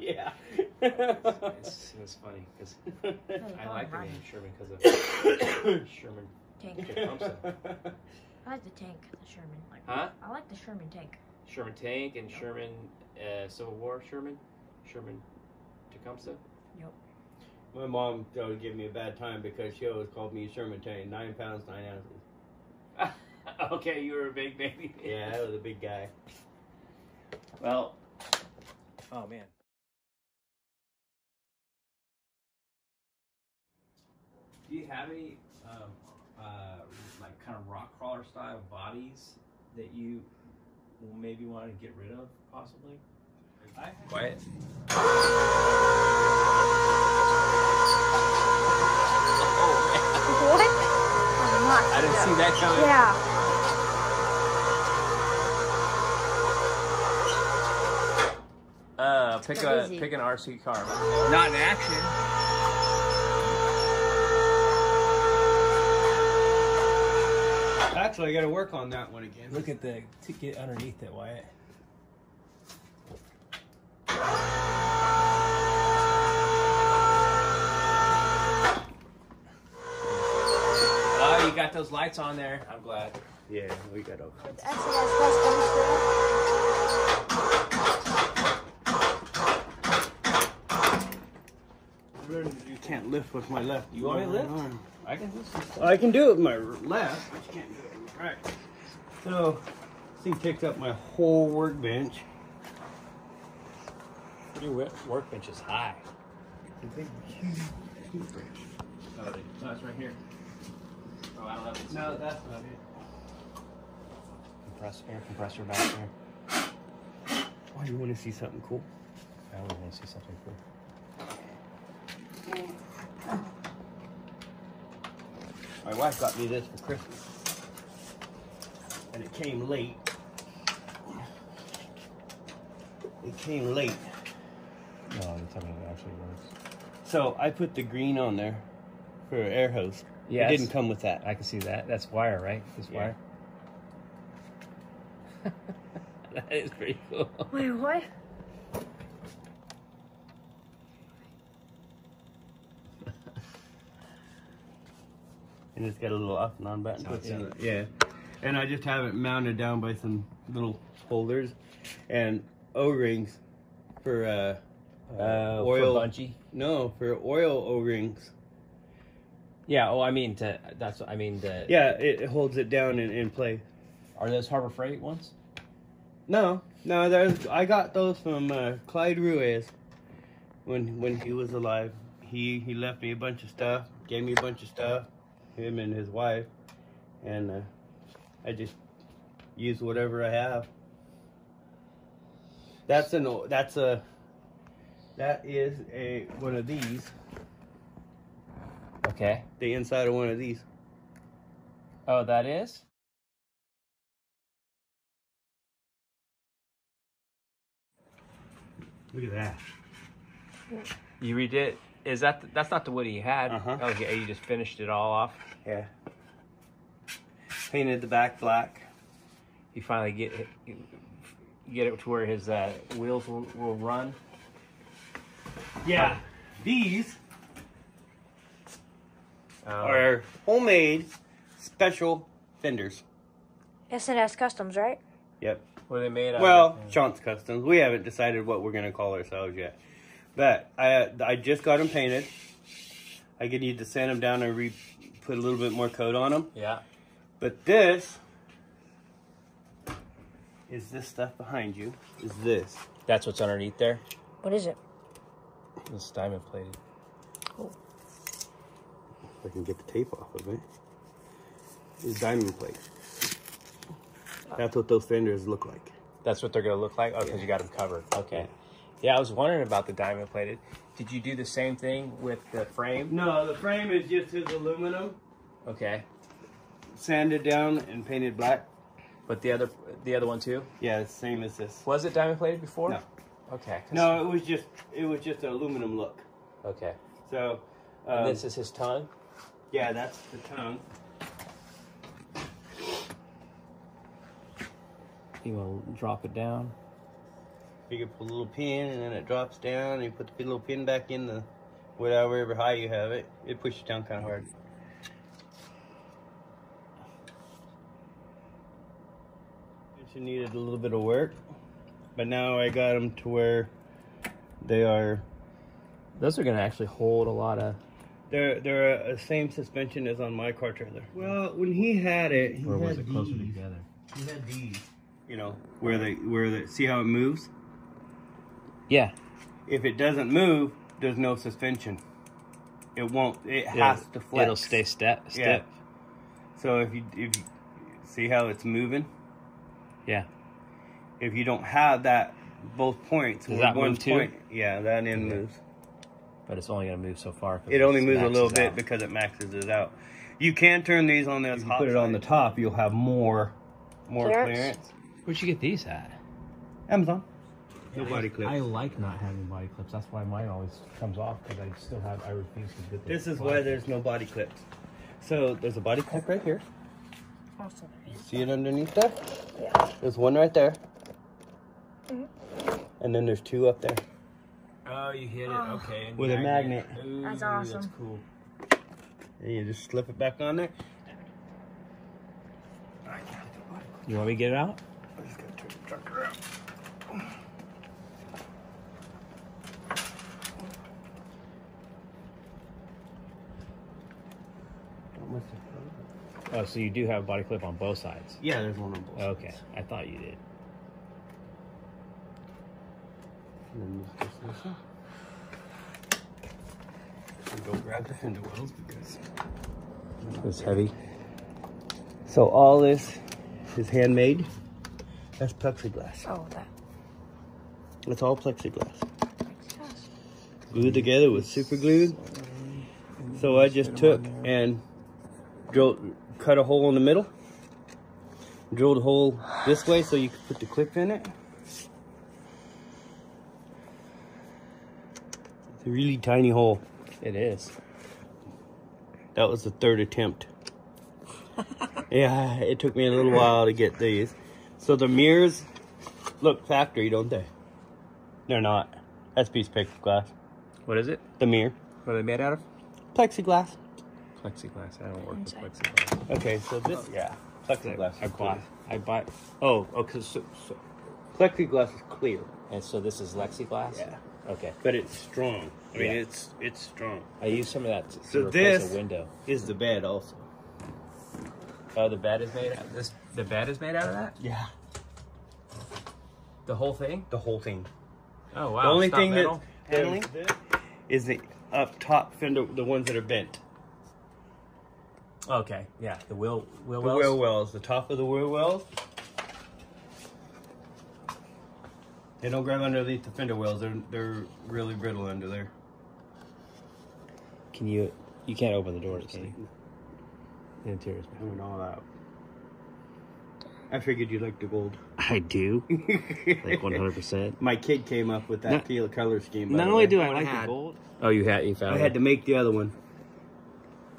Yeah. yeah. It's, it's funny because I like the name Sherman because of Sherman Tank. Thompson. I like the tank, the Sherman. Like, Huh? I like the Sherman tank. Sherman Tank and Sherman uh, Civil War Sherman, Sherman Tecumseh. Yep. My mom always give me a bad time because she always called me Sherman Tank, nine pounds, nine ounces. okay, you were a big baby. Yeah, I was a big guy. Well, oh man. Do you have any um, uh, like kind of rock crawler style bodies that you maybe want to get rid of, possibly? Quiet. What? I didn't see that coming. Yeah. Uh, pick a pick an RC car. Not in action. Actually, I got to work on that one again. Look at the ticket underneath it, Wyatt. Oh, you got those lights on there. I'm glad. Yeah, we got to. It's SES Customs You can't lift with my left. You want me to lift? arm. I can do I can do it with my left, but you can't do it my right. So, this thing takes up my whole workbench. Your work- workbench is high. Oh, no, it's right here. Oh, I don't know. if it's- No, that's not it. Compressor, air compressor back there. Why do you want to see something cool? I always want to see something cool. My wife got me this for Christmas. And it came late. It came late. No, tell me it actually works. So I put the green on there for air hose. Yes. It didn't come with that. I can see that. That's wire, right? This Yeah. wire. that is pretty cool. Wait, what? And it's got a little off and on button. Puts Yeah. in yeah. And I just have it mounted down by some little holders and O-rings for uh, uh, Uh, oil. for. No, for oil O-rings. Yeah. Oh, I mean, to, that's. I mean, the. Yeah, it, it holds it down in, in place. Are those Harbor Freight ones? No, no, there's. I got those from uh, Clyde Ruiz when when he was alive. He he left me a bunch of stuff, gave me a bunch of stuff, him and his wife, and uh, I just use whatever I have. That's an that's a that is a one of these. Okay. The inside of one of these. Oh, that is. Look at that. You redid. Is that the, that's not the wood he had? Uh-huh. Okay, you just finished it all off. Yeah. Painted the back black. You finally get it, get it to where his uh, wheels will, will run. Yeah. These Um, are homemade special fenders. SNS Customs, right? Yep. what are they made out Well, of? Chance Customs. We haven't decided what we're gonna call ourselves yet, but I I just got them painted. I could need to sand them down and re put a little bit more coat on them. Yeah. But this is this stuff behind you. Is this? That's what's underneath there. What is it? It's diamond plated. If I can get the tape off of it. it. Is diamond plate. That's what those fenders look like. That's what they're gonna look like. Oh, because you got them covered. Okay. Yeah, I was wondering about the diamond plated. Did you do the same thing with the frame? No, the frame is just his aluminum, Okay. Sanded down and painted black. But the other the other one too? Yeah, same as this. Was it diamond plated before? No. Okay. No, it was just it was just an aluminum look. Okay. So, And um, this is his tongue. yeah, that's the tongue. You will drop it down? You can put a little pin and then it drops down and you put the little pin back in the whatever high you have it. It pushes down kind of hard. She needed a little bit of work, but now I got them to where they are. Those are gonna actually hold a lot of. They're they're uh, the same suspension as on my car trailer. Well, when he had it, he Or was had it closer these. together? He had these. You know where they where they see how it moves. Yeah. If it doesn't move, there's no suspension. It won't. It Yeah, has to flex. It'll stay step. Yeah. So if you if you see how it's moving, Yeah. if you don't have that both points, Does where that move too? point- yeah, that end Yeah. moves. But it's only gonna move so far. It only moves a little bit out. because it maxes it out. You can turn these on the If you top put it on the top, you'll have more. more Clearance? clearance. Where'd you get these at? Amazon. No body clips. I like not having body clips. That's why mine always comes off because I still have. I refuse to get. the This is body why clip. there's no body clips. So there's a body clip right here. Awesome. See it underneath there? Yeah. There's one right there. Mhm. And then there's two up there. Oh, you hit it. Oh. Okay. and With a magnet. Ooh, That's That's awesome. cool. And you just slip it back on there. You want me to get it out? I'm just gonna turn the truck around. Don't miss it. Oh, so you do have a body clip on both sides. Yeah, there's one on both. Okay, sides. I thought you did. And then just this this one. And go grab the fender wells because. It's heavy. So all this is handmade. That's plexiglass. Oh, that. It's all plexiglass. Glued together with super glue. So I just took and drilled, cut a hole in the middle. Drilled a hole this way so you could put the clip in it. It's a really tiny hole. It is. That was the third attempt. yeah, it took me a little while to get these. So the mirrors look factory, don't they? They're not. That's piece of plexiglass. What is it? The mirror. What are they made out of? Plexiglass. Plexiglass. I don't work with plexiglass. Okay, so this, oh, yeah, plexiglass. I is bought. I bought. Oh, okay. So, so, Plexiglass is clear. and so this is Lexiglass. Yeah. Okay. But it's strong. I mean, Yeah. it's it's strong. I use some of that to, to So replace this- a window. Is the bed also? Oh, the bed is made out. This the bed is made out of that. Yeah. The whole thing. The whole thing. Oh wow. the only thing that's is the up top fender, the ones that are bent. Okay. Yeah. The wheel wheel The wells. wheel wells, the top of the wheel wells. They don't grab underneath the fender wells. They're they're really brittle under there. Can you? You can't open the doors, can you? The interior's Coming all out. I figured you'd like the gold. I do. Like one hundred percent. My kid came up with that No- teal color scheme. Not only way. do I like the gold. Oh, you had you found. I it. had to make the other one.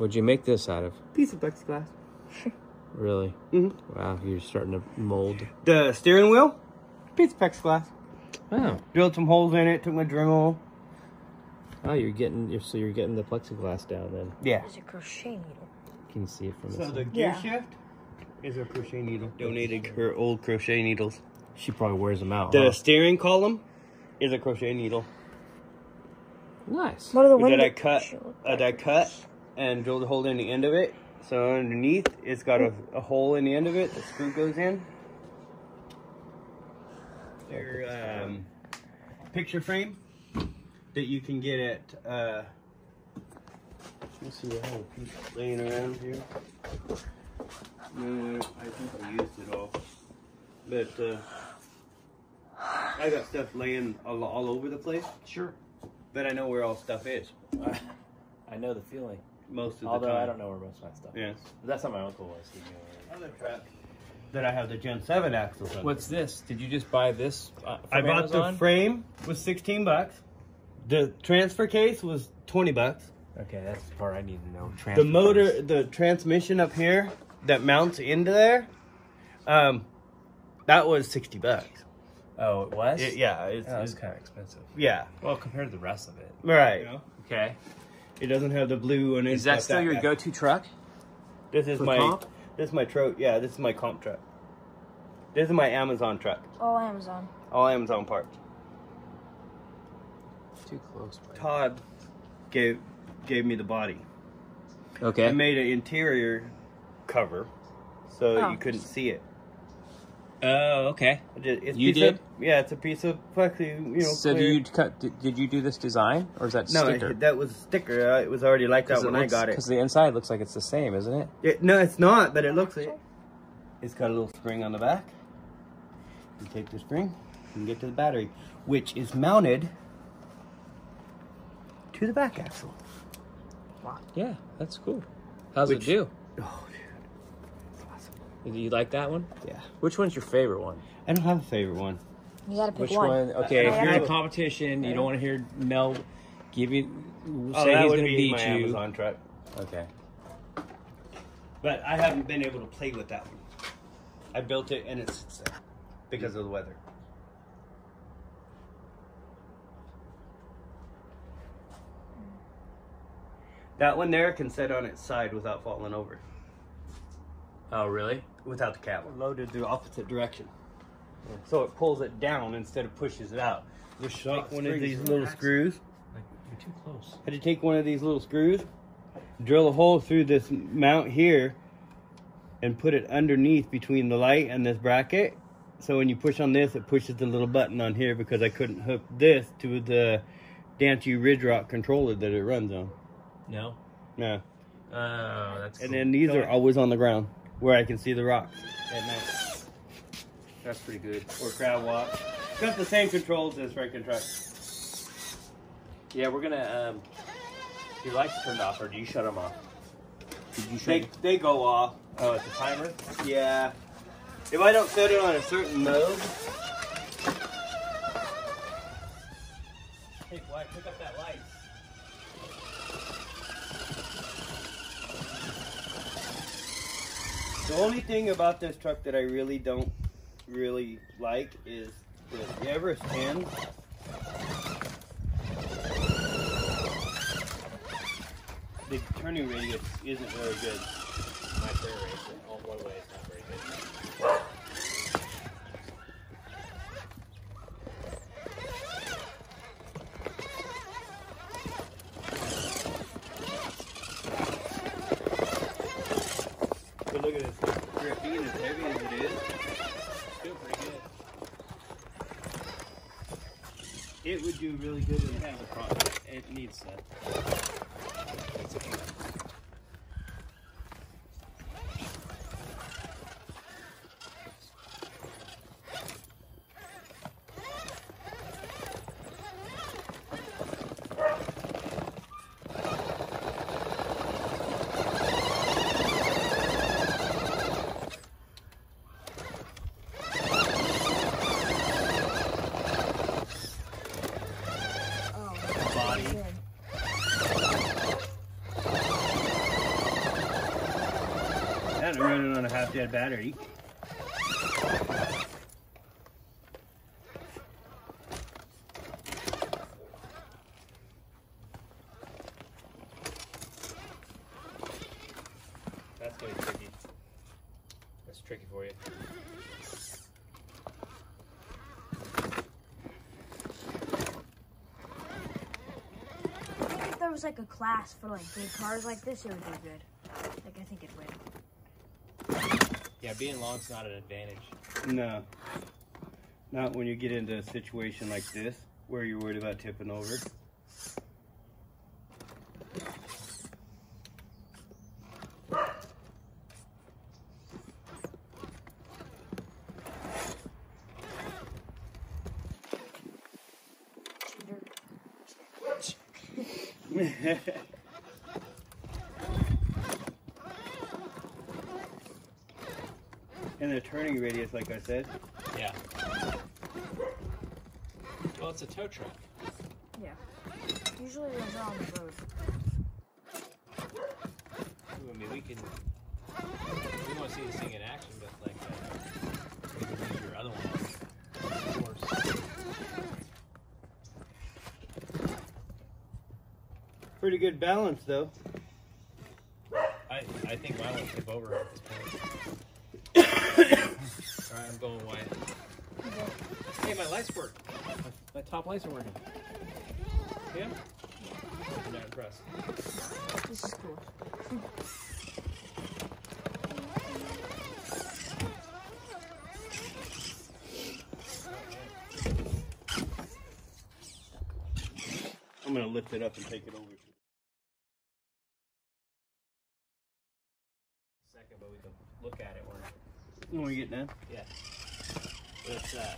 What'd you make this out of? Piece of plexiglass. Really? Mhm. Wow, you're starting to mold. The steering wheel, piece of plexiglass. Oh, Drilled some holes in it. Took my Dremel. oh, you're getting you're, so you're getting the plexiglass down. Then Yeah. There's a crochet needle. can you see it from the So this? the gear Yeah. shift is a crochet needle. Donated her old crochet needles. She probably wears them out. The huh? steering column is a crochet needle Nice. What are the that? I cut. Uh, that I cut and drilled a hole in the end of it. So underneath, it's got a, a hole in the end of it. The screw goes in. They're um, picture frame that you can get at. Uh, let's see, I have a piece laying around here. No, I think I used it all. But uh, I got stuff laying all, all over the place. Sure. But I know where all stuff is I know the feeling. Most of the Although time. I don't know where most of my stuff. Yes. But that's how my uncle was. He knew Other truck that I have the Gen 7 axles on. What's this? Did you just buy this? Uh, from I bought Amazon? the frame was 16 bucks. The transfer case was 20 bucks. Okay, that's the part I need to know. The motor, price. the transmission up here that mounts into there, um, that was 60 bucks. Oh, it was. It- yeah, it's, Oh, it's it's- kind of expensive. yeah, Well, compared to the rest of it. right. Okay. It doesn't have the blue and Is that still your go-to truck? This is for my comp? this is my tro. Yeah, this is my comp truck. This is my Amazon truck. All Amazon. All Amazon parts. Too close. buddy. Todd gave gave me the body. Okay. I made an interior cover so Oh. you couldn't see it. Oh, okay. It's You did? Of, yeah, it's a piece of plexi. You know. So, do you cut? Did, did you do this design, or is that No, sticker? it, that was a sticker. Uh, it was already like that when I got it. Because the inside looks like it's the same, isn't it? It- No, it's not, but it looks it. It's got a little spring on the back. You take the spring and get to the battery, which is mounted to the back axle. Wow. Yeah, that's cool. How's Which- it do? Oh, dude. It's awesome. Do you like that one? Yeah. Which one's your favorite one? I don't have a favorite one. You gotta pick one. Which one. one? Okay, if you're in a competition, you don't want to hear Mel give you Oh, say that he's would going to be beat my you. Amazon truck. Okay. But I haven't been able to play with that one. I built it and it sits there because of the weather. That one there can sit on its side without falling over, Oh, really? Without the cab. Loaded the opposite direction. So it pulls it down instead of pushes it out. Just take one of these little screws. Like, you're too close. Had to take one of these little screws, drill a hole through this mount here, and put it underneath between the light and this bracket. So when you push on this, it pushes the little button on here because I couldn't hook this to the Danchee Ridge Rock controller that it runs on. No. No. Oh, that's. And cool. then these are always on the ground where I can see the rocks at night. That's pretty good. Or crab walk. Got the same controls as Franken truck. Yeah, we're gonna. Um, your lights turned off, or do you shut them off? Did you shut? They, they go off. oh, it's a timer. Yeah. If I don't set it on a certain mode. Hey, why pick up that light? The only thing about this truck that I really don't really like is the Everest 10. The turning radius isn't very good. My rate, all one way, it's not very good. But look at this. Grippy and as heavy as it is. Feel pretty good. It would do really good in a product. It needs that. Oh, Body. good. And I'm running on a half dead battery. That's gonna be tricky. That's tricky for you. If there was like a class for like big cars like this, it would be good. Like I think it'd win. Yeah, being long's not an advantage. No. Not when you get into a situation like this where you're worried about tipping over. it? Yeah. Well, it's a tow truck. Yeah. Usually they're on the road. Ooh, I mean, we can. We want to see this thing in action, but like, uh, you can use your other one. Of course. Pretty good balance, though. I I think mine will tip over at this point. Alright, I'm going white. Hey, my lights work. My, my top lights are working. Yeah? I'm not impressed. This is cool. I'm gonna lift it up and take it over. Second, but we can look at it when, When we get done. yeah. It's, uh,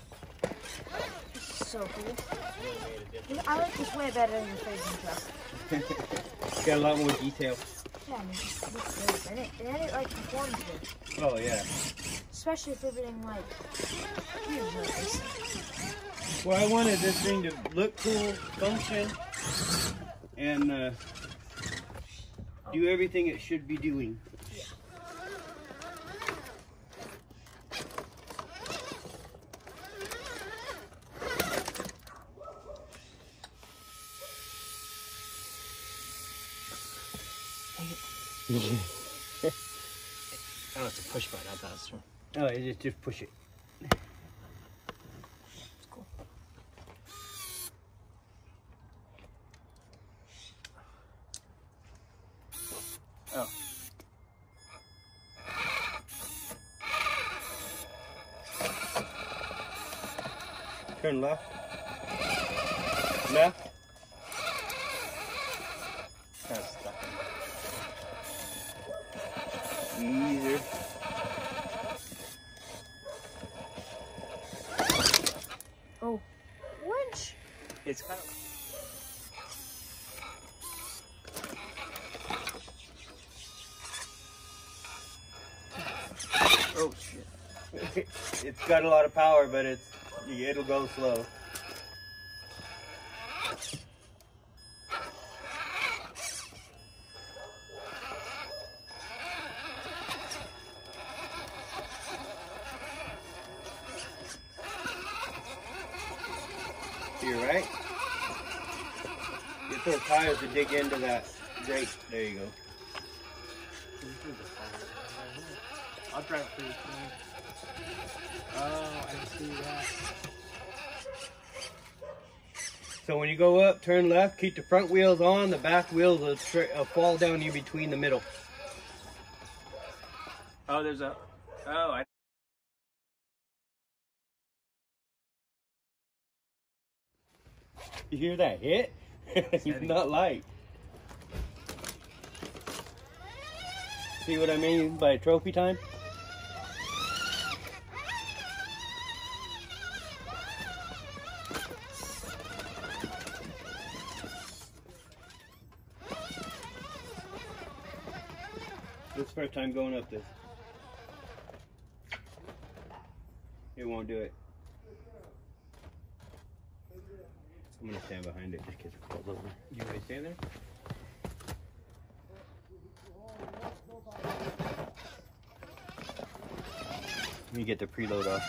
This is so cool. really made a difference. I like this way better than the phasing truck. Got a lot more detail. Yeah, I mean, it good. And it, and it like performs good. Oh yeah. Especially if everything like huge like. Well, I wanted this thing to look cool, function, and uh, do everything it should be doing. Oh, it's a push button. I thought it was Oh, you just just push it. It's cool. Oh. Turn left. Left. kind of stuck Easier. Oh, winch. It's kind of. Oh shit! it's got a lot of power, but it's it'll go slow. You're right. Those tires to dig into that grate. There you go. I'll drive through. Oh, I see that. So when you go up, turn left, keep the front wheels on, the back wheels will uh, fall down in between the middle. Oh, there's a. Oh, I. You hear that hit? it's Steady. not light. See what I mean by trophy time? This first time going up this. It won't do it. I'm gonna stand behind it just in case it falls over. You ready to stand there? Let me get the preload off.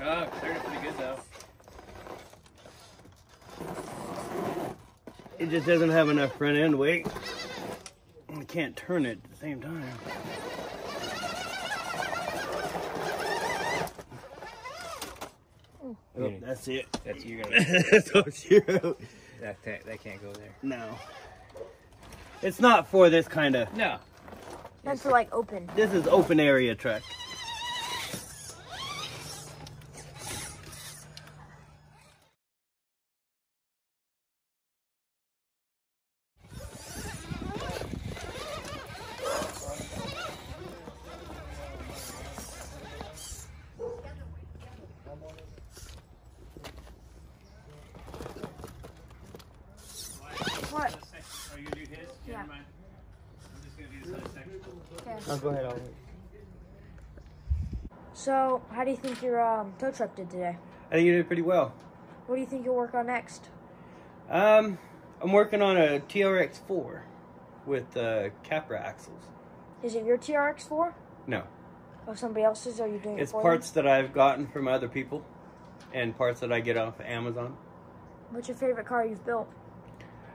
Oh, cleared it pretty good though. It just doesn't have enough front end weight. I can't turn it same time. Oh, that's it. That's you're gonna. so zero. that, that that can't go there. No. It's not for this kind of. No. That's for like open. This is open area truck. What? Are you gonna do his? Yeah. Mind. I'm just gonna do this other section. Okay. Oh, go ahead. I'll wait. So, how do you think your um, tow truck did today? I think you did pretty well. What do you think you'll work on next? Um, I'm working on a TRX4 with uh, Capra axles. Is it your TRX4? No, Oh, somebody else's? Are you doing It's it parts that I've gotten from other people, and parts that I get off Amazon. What's your favorite car you've built?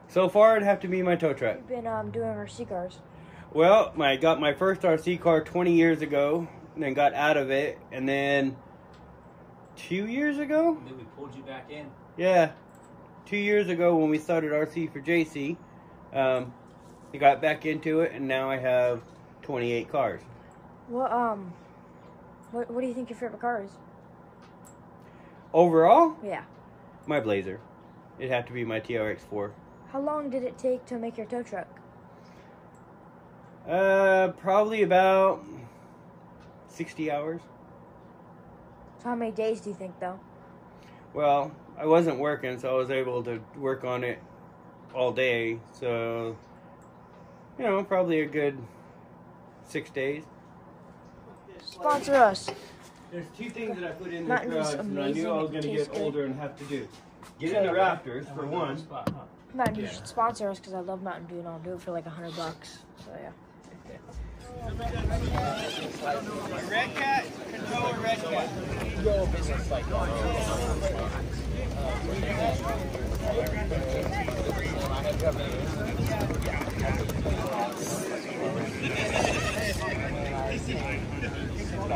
So far, it'd have to be my tow truck. You've been um, doing RC cars. Well, I got my first RC car 20 years ago, and then got out of it, and then two years ago, And Then we pulled you back in. yeah, two years ago when we started RC for JC, um, I got back into it, and now I have 28 cars. What um, what what do you think your favorite car is? Overall, Yeah. my Blazer. It'd have to be my TRX4. How long did it take to make your tow truck? Uh, probably about 60 hours. So how many days do you think though? Well, I wasn't working, so I was able to work on it all day. So, you know, probably a good six days. Sponsor us. There's two things that I put in Mountain this Dew's garage, and I amazing. knew I was going to get good. older and have to do. Get in the rafters for one. Mountain Dew yeah. should sponsor us because I love Mountain Dew and I'll do it for like a hundred bucks. So yeah. Red cat, control red cat. Business like. Yeah.